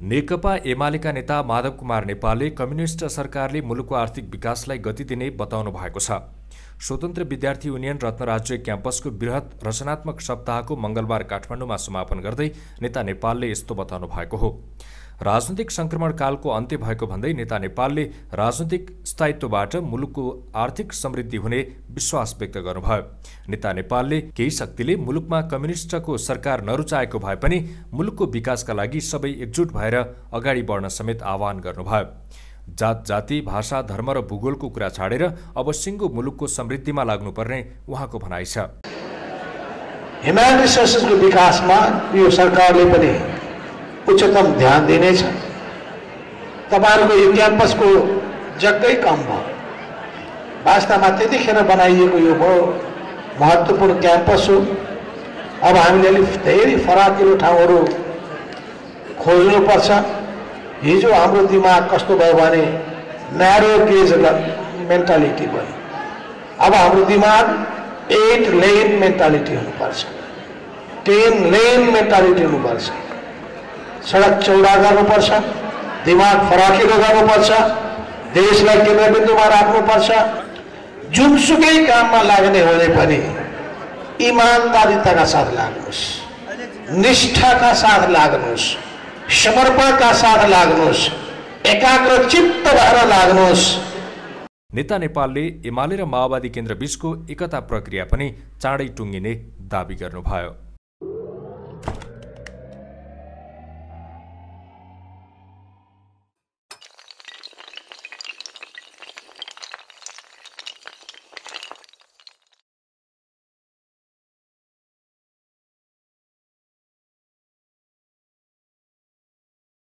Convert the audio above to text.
नेकपा एमालेका नेता माधव कुमार नेपालले कम्युनिस्ट सरकारले मुलुकको आर्थिक विकासलाई गति दिने बताउनु भएको छ। स्वतन्त्र विद्यार्थी युनियन रत्नराज्य क्याम्पसको वृहत रचनात्मक सप्ताहको मङ्गलबार काठमाडौँमा समापन गर्दै नेता नेपालले यस्तो बताउनु भएको हो। राजनैतिक सङ्क्रमणकालको अन्त्य भएको भन्दै नेता नेपालले राजनैतिक स्थायित्वबाट मुलुकको आर्थिक समृद्धि हुने विश्वास व्यक्त गर्नुभयो। नेता नेपालले केही शक्तिले मुलुकमा कम्युनिस्टको सरकार नरुचाएको भए पनि मुलुकको विकासका लागि सबै एकजुट भएर अगाडि बढ्न समेत आह्वान गर्नुभयो। जात जाति भाषा धर्म र भूगोलको कुरा छाडेर अब सिङ्गो मुलुकको समृद्धिमा लाग्नुपर्ने उहाँको भनाइ छ। हिमाली विकासमा यो सरकारले पनि उच्चतम ध्यान दिनेछ तपाईँहरूको यो क्याम्पसको जग्गै कम भयो वास्तवमा त्यतिखेर बनाइएको यो भयो महत्त्वपूर्ण क्याम्पस हो। अब हामीले अलिक धेरै फराकिलो ठाउँहरू खोज्नुपर्छ हिजो हाम्रो दिमाग कस्तो भयो भने न्यारो गेज मेन्टालिटी भयो अब हाम्रो दिमाग एट लेन मेन्टालिटी हुनुपर्छ टेन लेन मेन्टालिटी हुनुपर्छ सडक चौडा गर्नुपर्छ दिमाग फराकिलो गर्नुपर्छ देशलाई केन्द्रबिन्दुमा राख्नुपर्छ जुनसुकै काममा लाग्ने हो भने पनि इमान्दारिताका साथ लाग्नुहोस् निष्ठाका साथ लाग्नुहोस् समर्पणका साथ लाग्नुहोस् एकाग्र चित्त भएर लाग्नुहोस्। नेता नेपालले एमाले र माओवादी केन्द्र बीचको एकता प्रक्रिया पनि चाँडै टुङ्गिने दावी गर्नुभयो।